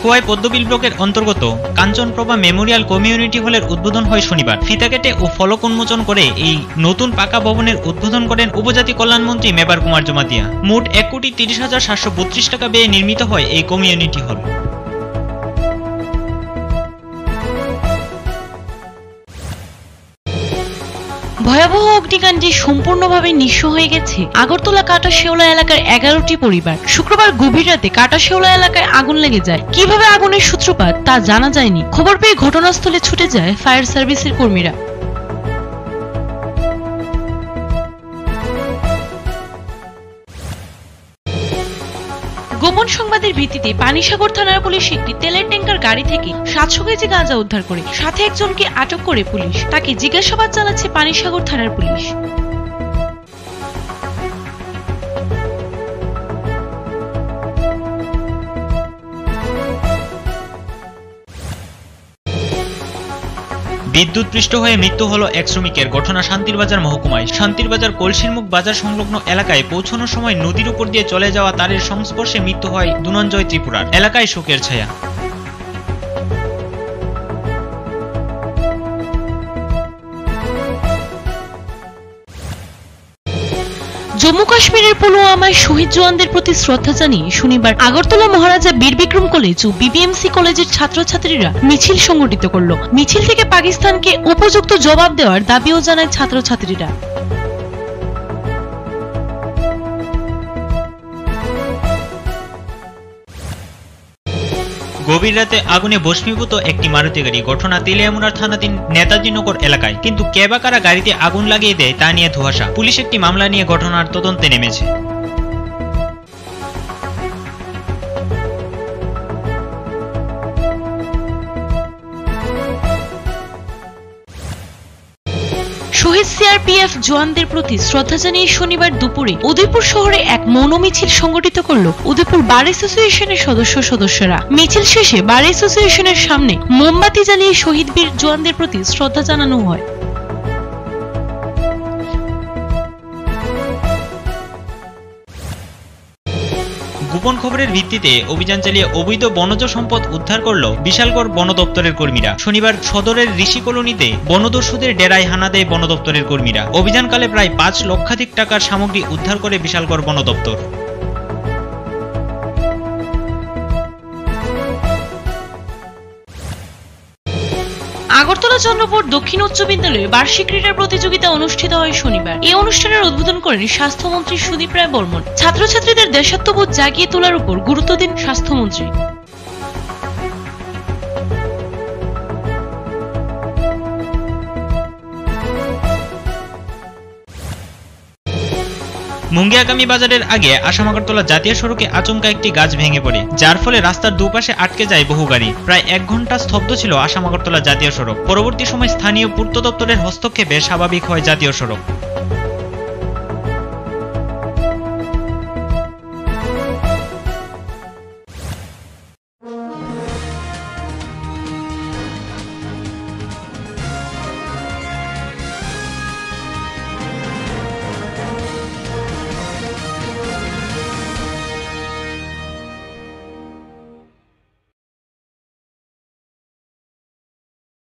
খোয়াই পদ্মবিল ব্লকের অন্তর্গত কাঞ্চনপ্রভা Memorial community হলের উদ্বোধন হয় শনিবার। ফিতা কেটে ও ফলক উন্মোচন করে এই নতুন পাকা ভবনের উদ্বোধন করেন উপজাতি কল্যাণমন্ত্রী মেবার কুমার জমাতিয়া। মোট এক কোটি তিরিশ হাজার সাতশো বত্রিশ টাকা ব্যয়ে নির্মিত হয় এই কমিউনিটি হল। ভয়াবহ অগ্নিকাণ্ডে সম্পূর্ণভাবে নিঃস্ব হয়ে গেছে আগরতলা কাটা শেওলা এলাকার এগারোটি পরিবার। শুক্রবার গভীর রাতে কাটা শেওলা এলাকায় আগুন লেগে যায়। কীভাবে আগুনের সূত্রপাত তা জানা যায়নি। খবর পেয়ে ঘটনাস্থলে ছুটে যায় ফায়ার সার্ভিসের কর্মীরা। গোপন সংবাদের ভিত্তিতে পানিসাগর থানার পুলিশ একটি তেলের ট্যাঙ্কার গাড়ি থেকে সাতশো কেজি গাঁজা উদ্ধার করে সাথে একজনকে আটক করে পুলিশ। তাকে জিজ্ঞাসাবাদ চালাচ্ছে পানিসাগর থানার পুলিশ। বিদ্যুৎপৃষ্ট হয়ে মৃত্যু হলো এক শ্রমিকের। ঘটনা শান্তিরবাজার মহকুমায়। শান্তিরবাজার কলসিরমুখ বাজার সংলগ্ন এলাকায় পৌঁছানোর সময় নদীর উপর দিয়ে চলে যাওয়া তারের সংস্পর্শে মৃত্যু হয় দুনঞ্জয় ত্রিপুরার। এলাকায় শোকের ছায়া। জম্মু কাশ্মীরের পুলওয়ামায় শহীদ জওয়ানদের প্রতি শ্রদ্ধা জানিয়ে শনিবার আগরতলা মহারাজা বীর বিক্রম কলেজ ও বিবিএমসি কলেজের ছাত্রছাত্রীরা মিছিল সংগঠিত করল। মিছিল থেকে পাকিস্তানকে উপযুক্ত জবাব দেওয়ার দাবিও জানায় ছাত্রছাত্রীরা। গভীর রাতে আগুনে ভস্মীভূত একটি মারুতি গাড়ি ঘটনা তেলিয়ামুনার থানাধীন নেতাজিনগর এলাকায়। কিন্তু কেবাকারা কারা গাড়িতে আগুন লাগিয়ে দেয় তা নিয়ে ধোয়াশা। পুলিশ একটি মামলা নিয়ে ঘটনার তদন্তে নেমেছে। সিআরপিএফ জওয়ানদের প্রতি শ্রদ্ধা জানিয়ে শনিবার দুপুরে উদয়পুর শহরে এক মৌন মিছিল সংগঠিত করল উদয়পুর বার অ্যাসোসিয়েশনের সদস্য সদস্যরা। মিছিল শেষে বার অ্যাসোসিয়েশনের সামনে মোমবাতি জ্বালিয়ে শহীদ বীর জওয়ানদের প্রতি শ্রদ্ধা জানানো হয়। গোপন খবরের ভিত্তিতে অভিযান চালিয়ে অবৈধ বনজ সম্পদ উদ্ধার করল বিশালগড় বন দপ্তরের কর্মীরা। শনিবার সদরের ঋষি কলোনিতে বনদস্যুদের ডেরায় হানা দেয় বন দপ্তরের কর্মীরা। অভিযানকালে প্রায় পাঁচ লক্ষাধিক টাকার সামগ্রী উদ্ধার করে বিশালগড় বন দপ্তর। আগরতলা চন্দ্রপুর দক্ষিণ উচ্চ বিদ্যালয়ে বার্ষিক ক্রীড়া প্রতিযোগিতা অনুষ্ঠিত হয় শনিবার। এই অনুষ্ঠানের উদ্বোধন করেন স্বাস্থ্যমন্ত্রী সুদীপ রায় বর্মন। ছাত্রছাত্রীদের দেশাত্মবোধ জাগিয়ে তোলার উপর গুরুত্ব দিন স্বাস্থ্যমন্ত্রী। মুঙ্গিয়াগামী বাজারের আগে আসাম আগরতলা জাতীয় সড়কে আচমকা একটি গাছ ভেঙে পড়ে, যার ফলে রাস্তার দুপাশে আটকে যায় বহু গাড়ি। প্রায় এক ঘণ্টা স্তব্ধ ছিল আসাম আগরতলা জাতীয় সড়ক। পরবর্তী সময় স্থানীয় পূর্ত দপ্তরের হস্তক্ষেপে স্বাভাবিক হয় জাতীয় সড়ক।